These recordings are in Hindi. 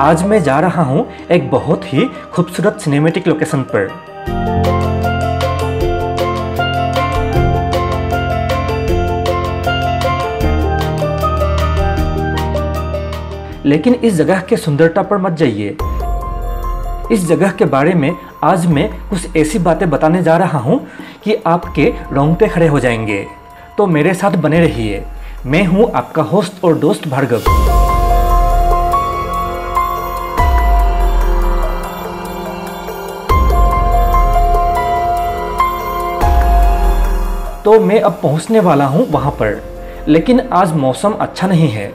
आज मैं जा रहा हूँ एक बहुत ही खूबसूरत सिनेमेटिक लोकेशन पर। लेकिन इस जगह के सुंदरता पर मत जाइए। इस जगह के बारे में आज मैं कुछ ऐसी बातें बताने जा रहा हूँ कि आपके रोंगटे खड़े हो जाएँगे। तो मेरे साथ बने रहिए। मैं हूँ आपका होस्ट और दोस्त भार्गव। तो मैं अब पहुँचने वाला हूँ वहाँ पर। लेकिन आज मौसम अच्छा नहीं है।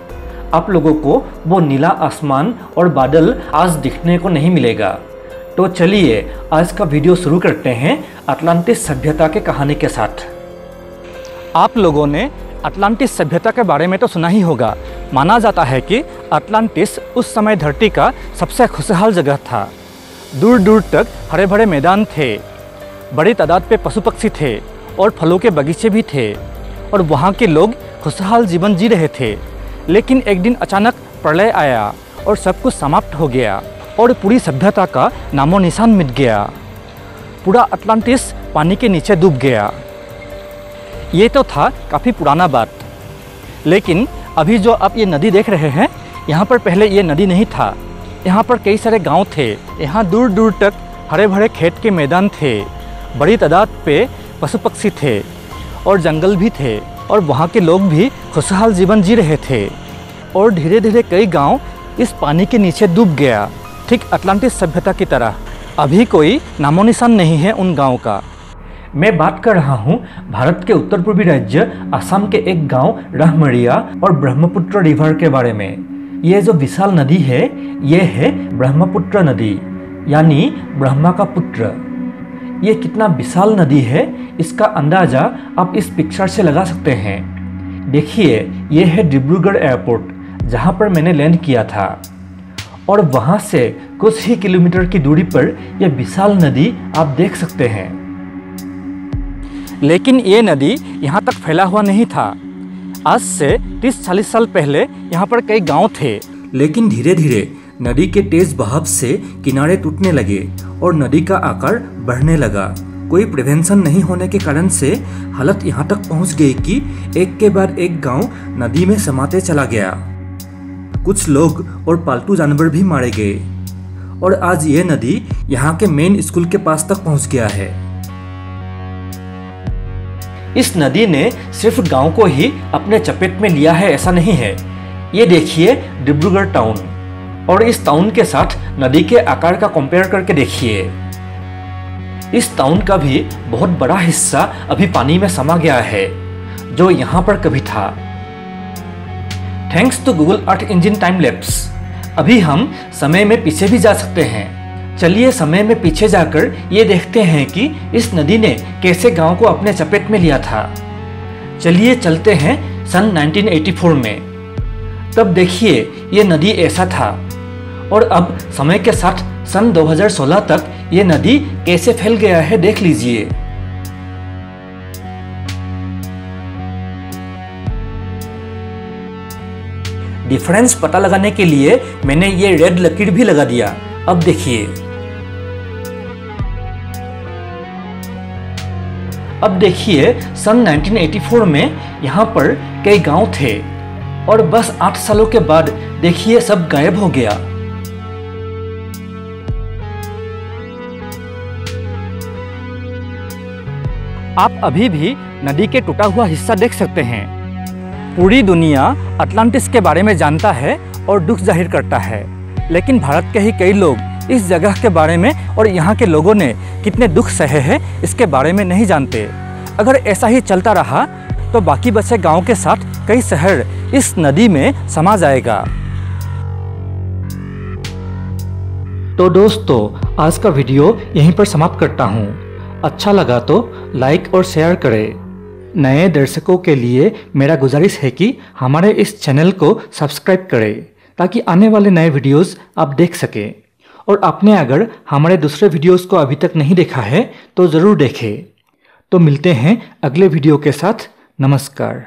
आप लोगों को वो नीला आसमान और बादल आज दिखने को नहीं मिलेगा। तो चलिए, आज का वीडियो शुरू करते हैं अटलांटिस सभ्यता के कहानी के साथ। आप लोगों ने अटलांटिस सभ्यता के बारे में तो सुना ही होगा। माना जाता है कि अटलांटिस उस समय धरती का सबसे खुशहाल जगह था। दूर दूर तक हरे भरे मैदान थे। बड़ी तादाद पे पशु पक्षी थे। और फलों के बगीचे भी थे, और वहाँ के लोग खुशहाल जीवन जी रहे थे। लेकिन एक दिन अचानक प्रलय आया, और सब कुछ समाप्त हो गया, और पूरी सभ्यता का नामो निशान मिट गया। पूरा अटलांटिस पानी के नीचे डूब गया। ये तो था काफ़ी पुराना बात। लेकिन अभी जो आप ये नदी देख रहे हैं, यहाँ पर पहले ये नदी नहीं था। यहाँ पर कई सारे गाँव थे। यहाँ दूर दूर तक हरे भरे खेत के मैदान थे। बड़ी तादाद पे पशु पक्षी थे और जंगल भी थे और वहाँ के लोग भी खुशहाल जीवन जी रहे थे। और धीरे धीरे कई गाँव इस पानी के नीचे डूब गया। ठीक अटलांटिस सभ्यता की तरह। अभी कोई नामो निशान नहीं है उन गाँव का। मैं बात कर रहा हूँ भारत के उत्तर पूर्वी राज्य असम के एक गाँव, रहमड़िया और ब्रह्मपुत्र रिवर के बारे में। ये जो विशाल नदी है, ये है ब्रह्मपुत्र नदी, यानी ब्रह्मा का पुत्र। ये कितना विशाल नदी है इसका अंदाज़ा आप इस पिक्चर से लगा सकते हैं। देखिए यह है डिब्रूगढ़ एयरपोर्ट जहाँ पर मैंने लैंड किया था। और वहाँ से कुछ ही किलोमीटर की दूरी पर यह विशाल नदी आप देख सकते हैं। लेकिन ये नदी यहाँ तक फैला हुआ नहीं था। आज से 30-40 साल पहले यहाँ पर कई गाँव थे। लेकिन धीरे धीरे नदी के तेज बहाव से किनारे टूटने लगे और नदी का आकार बढ़ने लगा। कोई प्रिवेंशन नहीं होने के कारण से हालत यहाँ तक पहुँच गई कि एक के बाद एक गाँव नदी में समाते चला गया। कुछ लोग और पालतू जानवर भी मारे गए। और आज ये नदी यहाँ के मेन स्कूल के पास तक पहुँच गया है। इस नदी ने सिर्फ़ गाँव को ही अपने चपेट में लिया है, ऐसा नहीं है। ये देखिए डिब्रूगढ़ टाउन और इस टाउन के साथ नदी के आकार का कंपेयर करके देखिए। इस टाउन का भी बहुत बड़ा हिस्सा अभी पानी में समा गया है, जो यहाँ पर कभी था। Thanks to Google Earth Engine time lapse अभी हम समय में पीछे भी जा सकते हैं। चलिए समय में पीछे जाकर ये देखते हैं कि इस नदी ने कैसे गाँव को अपने चपेट में लिया था। चलिए चलते हैं सन 1984 में। तब देखिए, ये नदी ऐसा था। और अब समय के साथ सन 2016 तक ये नदी कैसे फैल गया है देख लीजिए। डिफरेंस पता लगाने के लिए मैंने ये रेड लकीर भी लगा दिया। अब देखिए। अब देखिए, सन 1984 में यहाँ पर कई गाँव थे और बस आठ सालों के बाद देखिए सब गायब हो गया। आप अभी भी नदी के टूटा हुआ हिस्सा देख सकते हैं। पूरी दुनिया अटलांटिस के बारे में जानता है और दुख ज़ाहिर करता है। लेकिन भारत के ही कई लोग इस जगह के बारे में और यहाँ के लोगों ने कितने दुख सहे हैं, इसके बारे में नहीं जानते। अगर ऐसा ही चलता रहा तो बाकी बचे गाँव के साथ कई शहर इस नदी में समा जाएगा। तो दोस्तों, आज का वीडियो यहीं पर समाप्त करता हूँ। अच्छा लगा तो लाइक और शेयर करें। नए दर्शकों के लिए मेरा गुजारिश है कि हमारे इस चैनल को सब्सक्राइब करें, ताकि आने वाले नए वीडियोस आप देख सकें। और आपने अगर हमारे दूसरे वीडियोस को अभी तक नहीं देखा है तो ज़रूर देखें। तो मिलते हैं अगले वीडियो के साथ। नमस्कार।